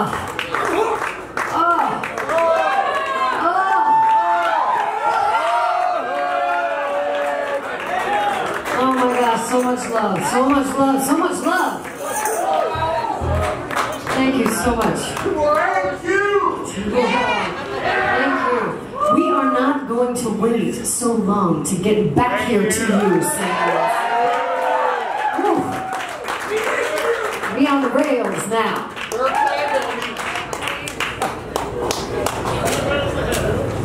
Oh my gosh, so much love, so much love, so much love. Thank you so much. Thank you! Thank you. We are not going to wait so long to get back here to you. Whew. We on the rails now.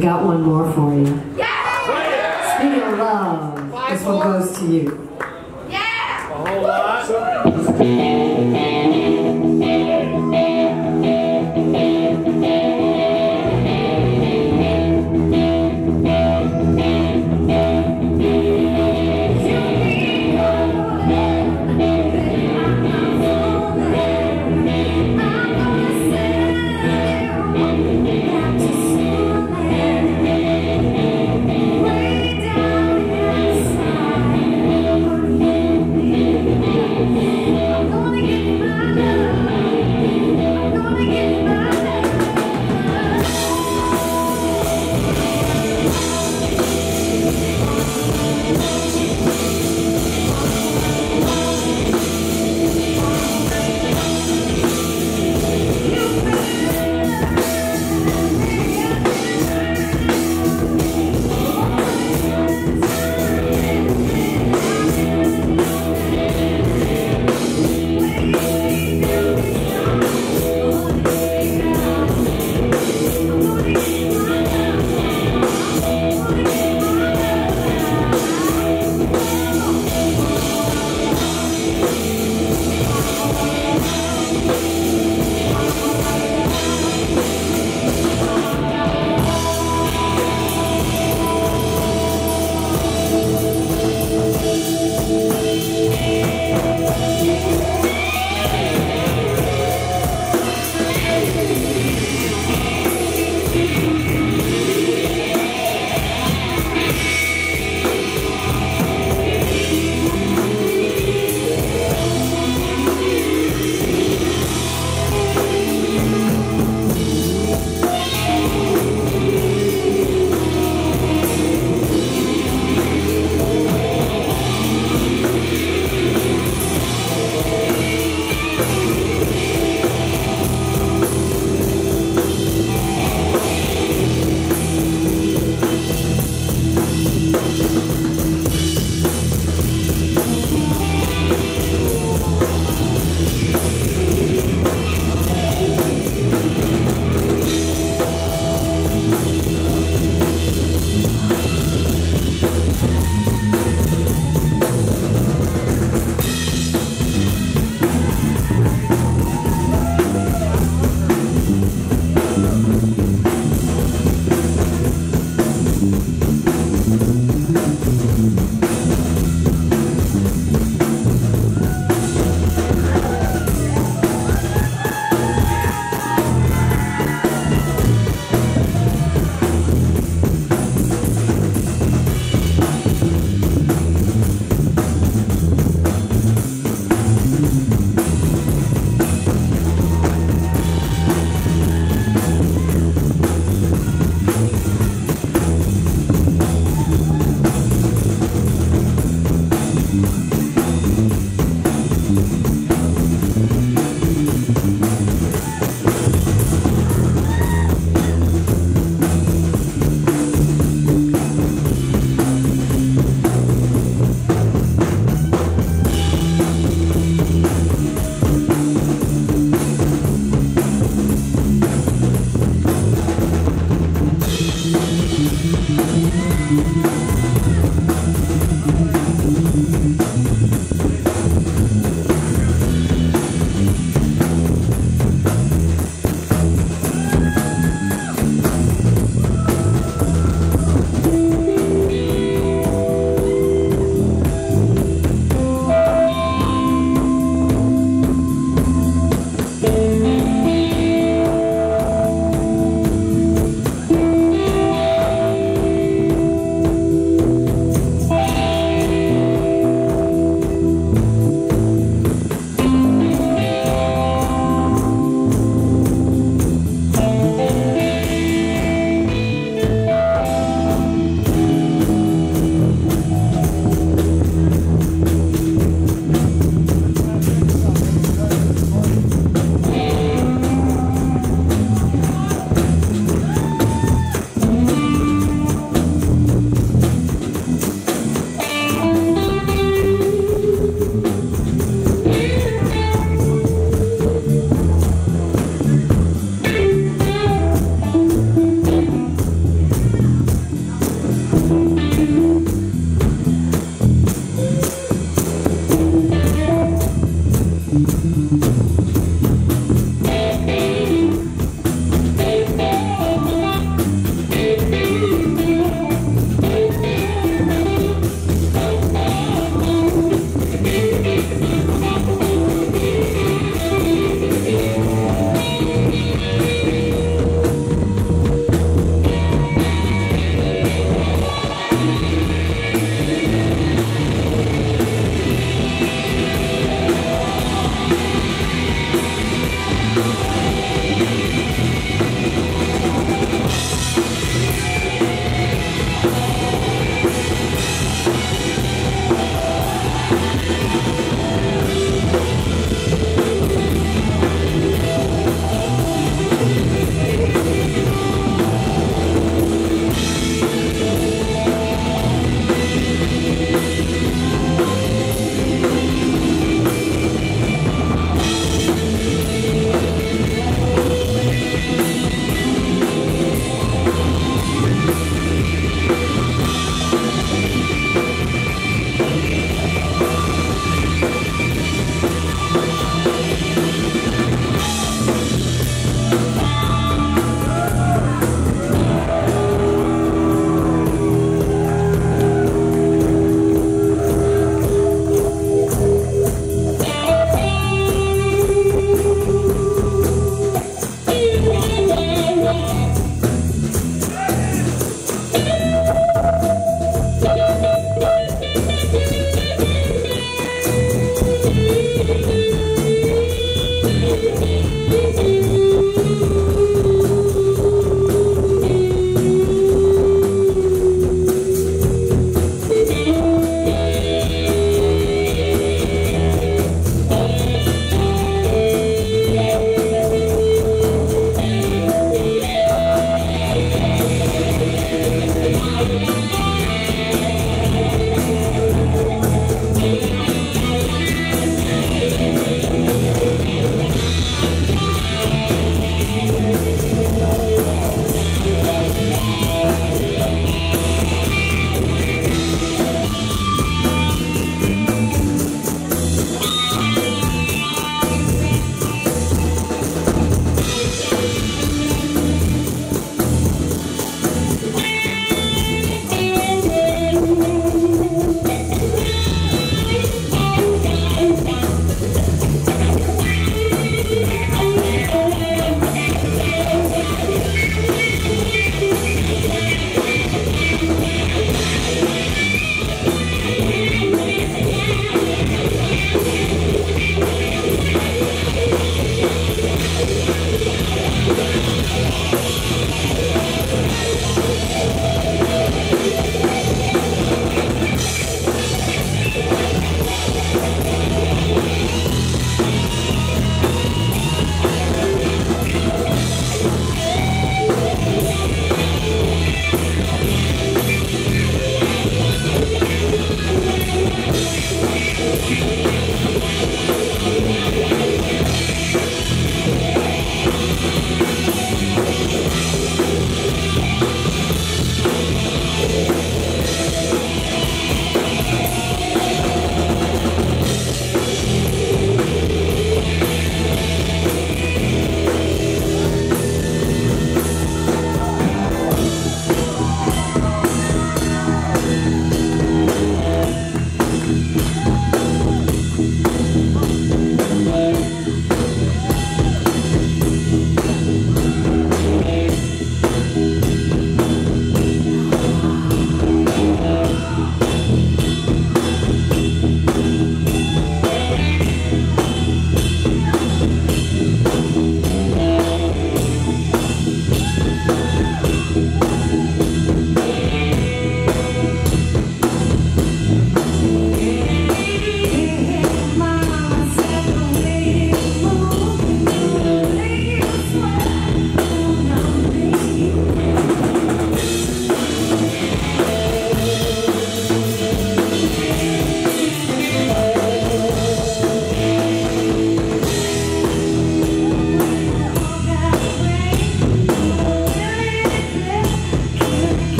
Got one more for you. Yeah! Speaking of love, this one goes to you. Yeah! A whole lot.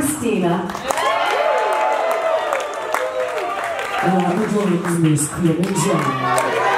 Kristina. And I'm joined Miss Kilimanjaro.